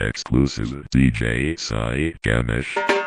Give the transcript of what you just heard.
Exclusive DJ Sai Ganesh.